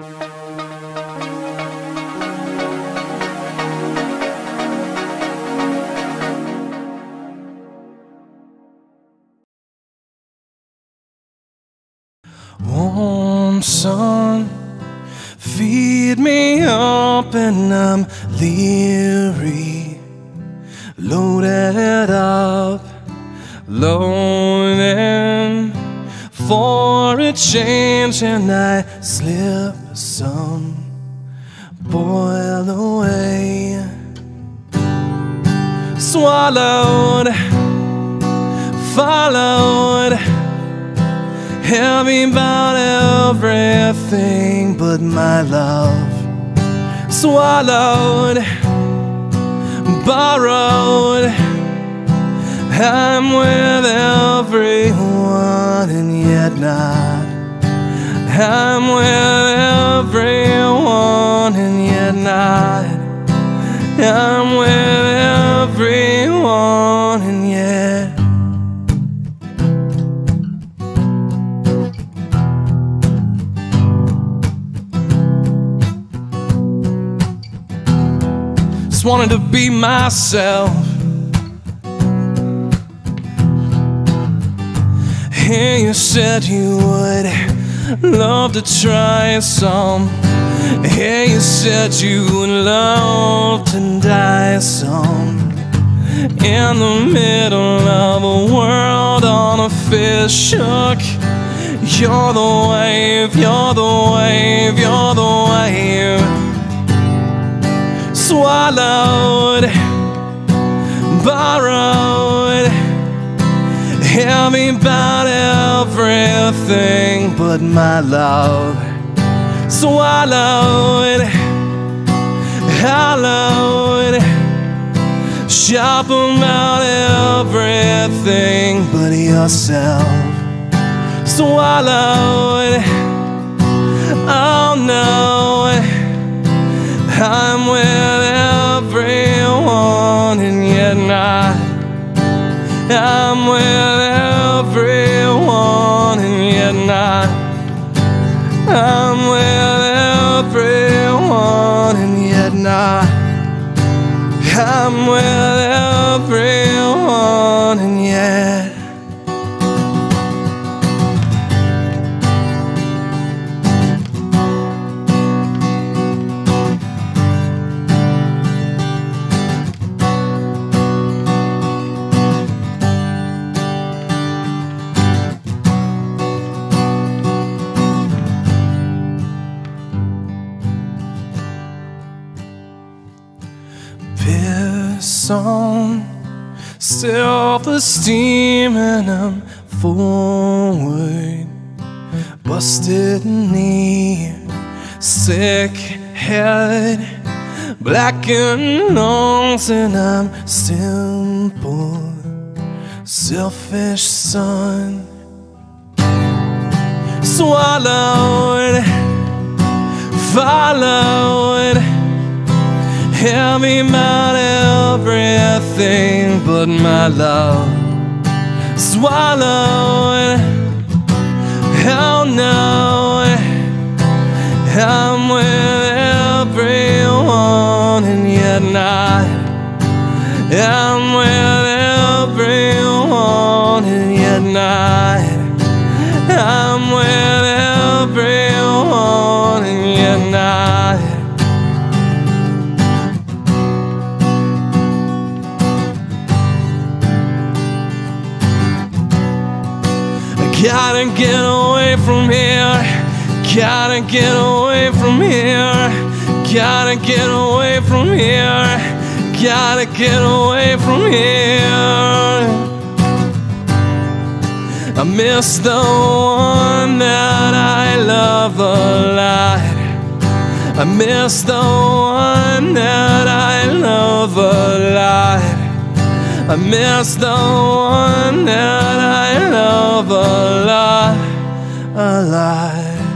Warm sun, feed me up and I'm leery, loaded up, loading for change, and I slip some, boil away, swallowed, followed heavy about everything but my love. Swallowed, borrowed. I'm with everyone and yet not. I'm with everyone and yet not. I'm with everyone and yet. Just wanted to be myself. Here you said you would love to try some. Here you said you would love to die some. In the middle of a world on a fish hook. You're the wave, you're the wave, you're the wave swallowed, borrowed, heavy everything but my love. Swallowed, hallowed, sharp about everything but yourself. Swallowed, oh no. I'm with everyone and yet not. I'm with everyone everyone and yet. On self-esteem and I'm forward. Busted knee sick head blackened lungs and I'm simple. Selfish son. Swallowed followed heavy about everything but my love. Swallowed, hell no. I'm with everyone and yet not. I'm with everyone and yet not. I'm with everyone and yet not. Gotta get away from here. Gotta get away from here. Gotta get away from here. Gotta get away from here. I miss the one that I love a lot. I miss the one that I love a lot. I miss the one that I love a lie, a lot.